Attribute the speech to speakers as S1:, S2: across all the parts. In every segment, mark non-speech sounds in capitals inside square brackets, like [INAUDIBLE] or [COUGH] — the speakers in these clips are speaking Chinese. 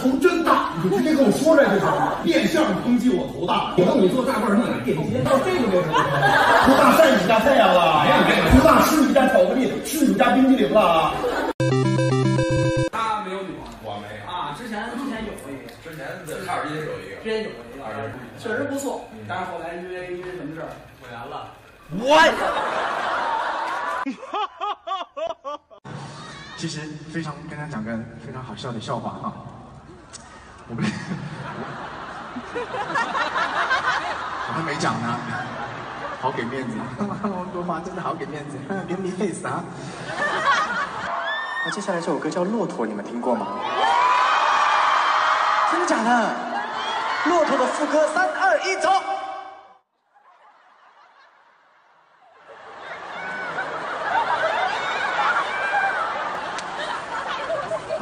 S1: 头真大，你就直接跟我说来就是变 [LAUGHS] 相抨击我头大。以后你做大腕儿上哪电梯到这个位置就行了。图大晒你家太阳了，图大吃你家巧克力，吃你家冰激凌了。
S2: 他没有女朋友，
S3: 我没有，
S2: 啊，之前之前有过一个，
S3: 之前在哈尔滨有一个，
S2: 之前有过一个，确实不错，但是后来因为因为什么事儿不严了。
S4: 我其实非常跟大家讲个非常好笑的笑话哈，我们 [LAUGHS] 我还没讲呢，好给面子，[LAUGHS] 我罗马真的好给面子，给你 face 啊。那接下来这首歌叫《骆驼》，你们听过吗？真的假的？骆驼的副歌，三二一，走。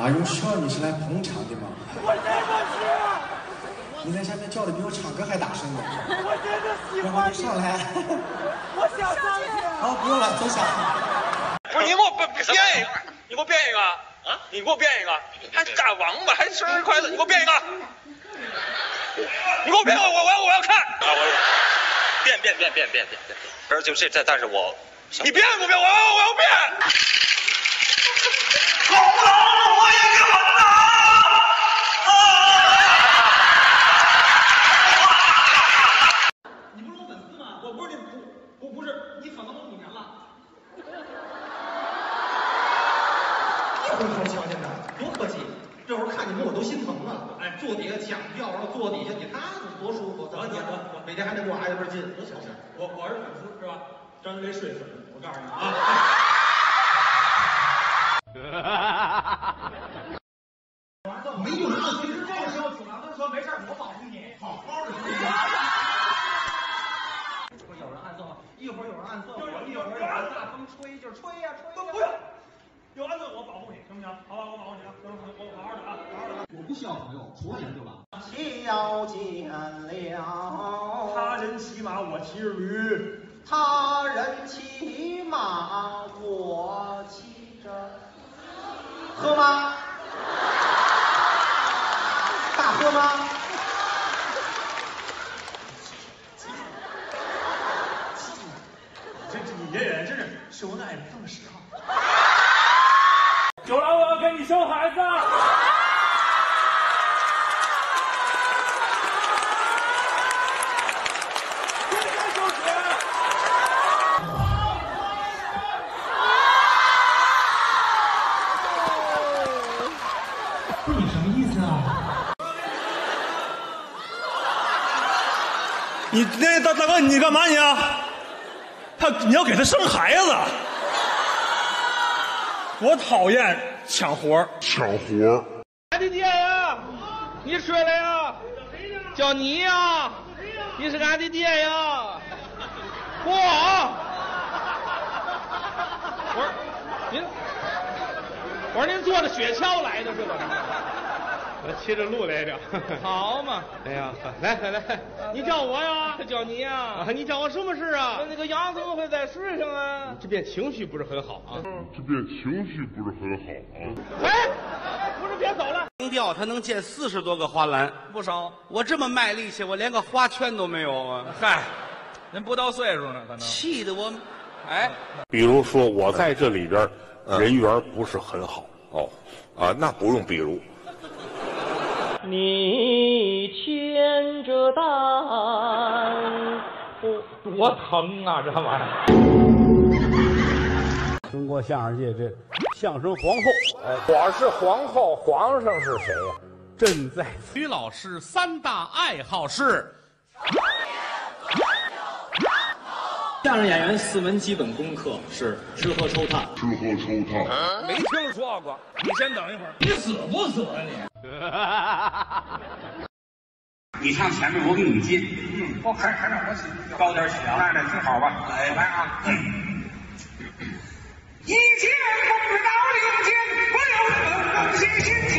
S4: Are you sure 你是来捧场的吗？你在下面叫的比我唱歌还大声呢。我真的喜欢你。上来。[LAUGHS] 我想上去。好，不用了，走下。
S5: 不是你给我变变一个，你给我变一个啊！你给我变一个，还大王八，还生日快乐，你给我变一个，你给我变，我我我要我要看啊！我变变变变变变变，不是就这这，但是我你变不变？我我我要变，好冷，我也给我拿
S2: 你不是我粉丝吗？我不是你不不不是你粉了我五年了。
S1: 一会儿说瞧见的，多客气。这会儿看你们我都心疼了。哎，坐底下抢票，然后坐底下你看多舒服。得得得，每天还得给我挨一份劲，多小事。
S2: 我我是粉丝是吧？张云雷睡粉，我告诉你啊。[LAUGHS]
S1: 没有人
S2: 其实这个时候楚良跟说没事儿，我保护你，好好的。一会儿有人暗算我，一会儿有人暗算我，一会儿有人大风吹就吹呀吹呀。
S6: 不用，有安顿我保护你，行不行？好吧，我保护你啊，行行，我好好的啊，好好的。
S1: 我不需要朋友，除了研究吧。
S2: 瞧见了，
S6: 他人骑马，我骑着驴。
S2: 他人骑马，我骑着喝吗，大河马。
S6: 这这你爷爷真是是我的爱人，这么实号。九郎，我要给你生孩子。现在就学。
S1: 不是你什么意思啊？
S6: 你那大大哥，你干嘛你啊？他你要给他生孩子？我讨厌抢活儿
S5: 俺的爹呀，你睡了呀？叫你呀？你是俺的爹呀？我，我说您，我说您坐着雪橇来的是吧？
S6: 我骑着鹿来着。[LAUGHS]
S5: 好嘛，[LAUGHS]
S6: 哎呀，来来来，
S5: 你叫我呀？叫你呀？
S6: 啊，你叫我什么事啊？
S5: 那个羊怎么会在水上啊？
S6: 这边情绪不是很好啊。
S7: 这边情绪不是很好啊。
S5: 哎，不是，别走了。
S8: 扔掉它能建四十多个花篮，
S5: 不少。
S8: 我这么卖力气，我连个花圈都没有啊！
S5: 嗨，您不到岁数呢，可能。
S8: 气得我，哎，
S7: 比如说我在这里边人缘不是很好哦，啊，那不用比如。
S5: 你牵着担，多多疼啊！这玩意儿。
S9: 中国相声界这相声皇后，哎，
S10: 我是皇后，皇上是谁呀、
S9: 朕在
S8: 于老师三大爱好是
S11: 相声演员四门基本功课是吃喝抽烫。
S7: 吃喝抽烫，
S5: 没听说过。
S6: 你先等一会儿。
S5: 你死不死啊你？[LAUGHS]
S10: 你上前面，我给你接。嗯，哦，还还让我起高点起啊？那那挺好吧？来来啊！嗯。一见不知道六见，我有能心心间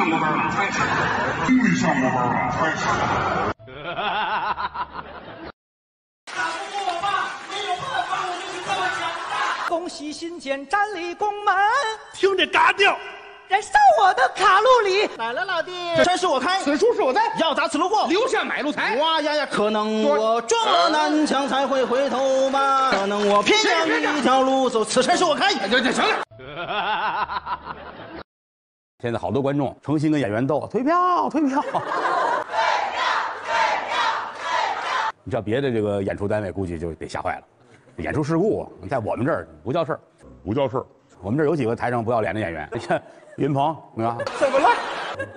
S10: 上过班了，开始，终于上过班了，开始。
S3: 恭喜新建站立宫门，
S6: 听这嘎调，
S3: 燃烧我的卡路里。来了，老弟，
S1: 这山是我开，
S3: 此处是我栽，
S1: 要打此路过，
S3: 留下买路财。
S1: 哇呀呀，可能我撞了南墙才会回头吧，可能我偏要一条路走，此山是我开。
S3: 行行行了。[LAUGHS]
S9: 现在好多观众诚心跟演员斗，退票，退票。[LAUGHS] 你知道别的这个演出单位估计就得吓坏了，演出事故在我们这儿不叫事儿，
S7: 不叫事儿。
S9: 我们这儿有几个台上不要脸的演员，你看云鹏，你看？
S3: 怎么了？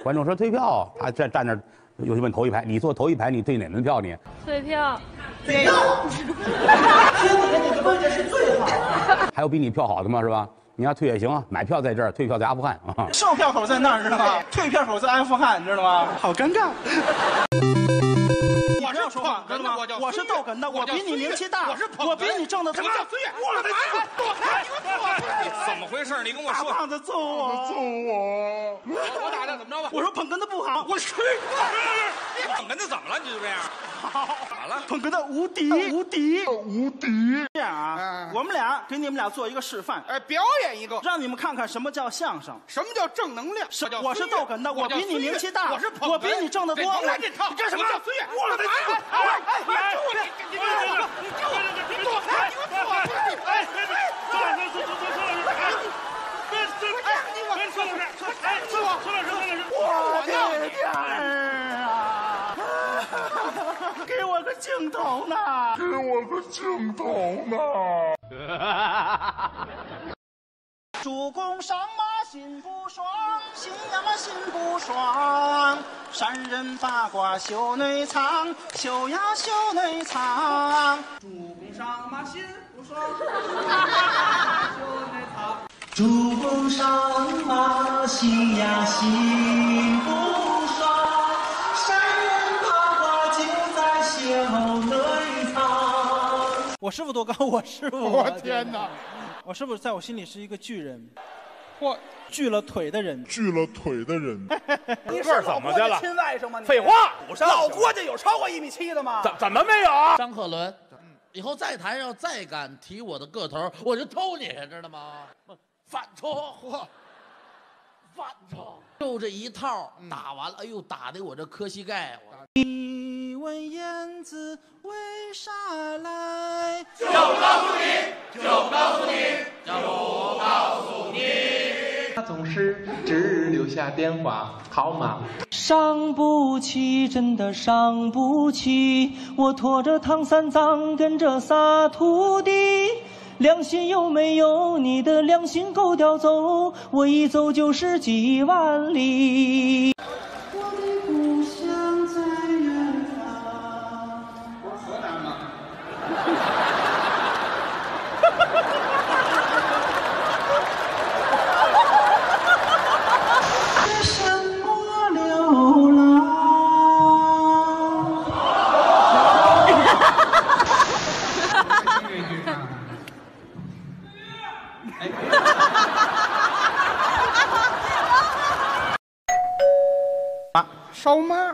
S9: 观众说退票，他站站那儿，又去问头一排，你坐头一排，你退哪门票你？
S12: 退票。
S3: 退票。[LAUGHS] 听你的那个位置是最好的。
S9: 还有比你票好的吗？是吧？你要退也行啊，买票在这儿，退票在阿富汗啊。[LAUGHS]
S1: 售票口在那儿，知道吗？退票口在阿富汗，你知道吗？好尴尬。[LAUGHS] 我是说话，知道吗？我是逗哏的，我比你名气大，
S3: 我是
S1: 我比你挣的多。
S3: 我的妈！躲开！你
S8: 怎么回事？你跟我说。
S1: 大胖子揍我，
S10: 揍我！[LAUGHS]
S8: 我打的怎么着吧？
S1: 我说捧哏的不好，
S8: 我去！你捧哏的怎么了？你就这样？怎么了？
S1: 捧哏的无敌，无敌，
S10: 无敌！
S1: 这样啊，我们俩给你们俩做一个示范，
S3: 哎，表演一个，
S1: 让你们看看什么叫相声，
S3: 什么叫正能量。
S1: 是，我是逗哏的，我比你名气大，
S3: 我是捧，
S1: 我比你挣得多。你干什么？我的妈！
S3: 哎哎哎！你你你你你躲开！你给我躲开！哎哎！
S1: 个镜头呢！
S10: 给我个镜头呢！[LAUGHS]
S1: 主公上马心不爽，心呀嘛心不爽。山人八卦秀内藏，秀呀秀内藏。
S3: 主公上马心不爽，[LAUGHS] 袖内藏。
S1: 主公上马心呀心不我师傅多高？我师傅，
S3: 我天哪！
S1: 我师傅在我心里是一个巨人，
S3: 嚯，
S1: 锯了腿的人，
S10: 锯了腿的人。[LAUGHS]
S3: 你是老郭家亲外甥吗？
S6: 废话，
S3: 老郭家有超过一米七的吗？
S6: 怎怎么没有啊？
S13: 张鹤伦，以后再谈要再敢提我的个头，我就偷你，知道吗？反抽，嚯，反抽，就这一套打完了，哎呦，打的我这磕膝盖。
S1: 你问燕子为啥来？
S3: 就告诉你，就告诉你，就告诉你。
S14: 他总是只留下电话号码。
S15: 伤不起，真的伤不起，我拖着唐三藏跟着仨徒弟，良心有没有？你。的良心够叼走，我一走就是几万里。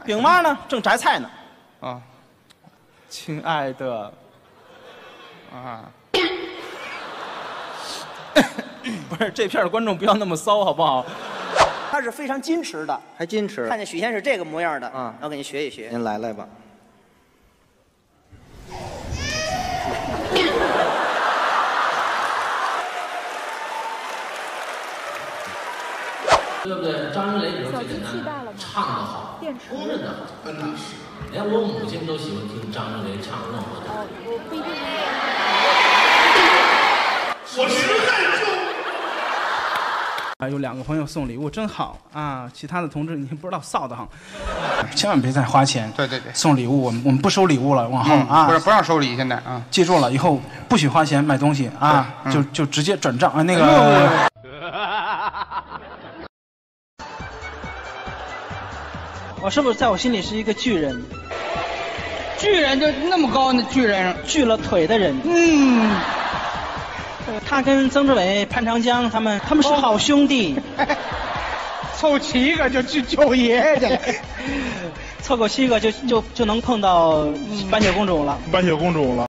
S1: 饼妈呢？正摘菜呢。
S3: 啊，
S1: 亲爱的，
S3: 啊，[COUGHS]
S1: 不是这片的观众不要那么骚，好不好？
S16: 他是非常矜持的，
S14: 还矜持
S16: 看见许仙是这个模样的，
S14: 啊
S16: 我给您学一学。
S14: 您来来吧。
S13: 对不对？张云雷里头最简单，唱得好，公认的好，
S3: 那是。
S13: 连我母亲都喜欢听张云雷唱任何的。
S12: 我不一定。[LAUGHS]
S3: 我实在就。
S1: 啊，有两个朋友送礼物真好啊！其他的同志你不知道臊得慌，千万别再花钱。
S3: 对对对，
S1: 送礼物我们我们不收礼物了，往后
S3: 嗯
S1: 啊，
S3: 不是不让收礼，现在啊，
S1: 记住了，以后不许花钱买东西啊，
S3: 嗯
S1: 就就直接转账啊，那个。
S3: 哎
S15: 我是不是在我心里是一个巨人，
S2: 巨人就那么高，那巨人
S15: 锯了腿的人。嗯，他跟曾志伟、潘长江他们他们是好兄弟。[LAUGHS]
S6: 凑齐一个就去救爷去了。
S1: 凑够七个就就就能碰到白雪公主了。
S6: 白雪公主了。